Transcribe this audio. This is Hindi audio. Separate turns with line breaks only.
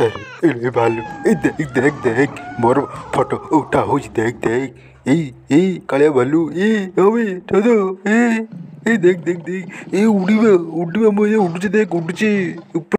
ए भालू देख देख देख, मोर फ़ोटो उठा हुई, देख देख, ई ई, काले भालू ई अबे दादा ए ए देख देख देख ए उड़ी में उड़ी में मुझे उड़ देख, उड़ ऊपर।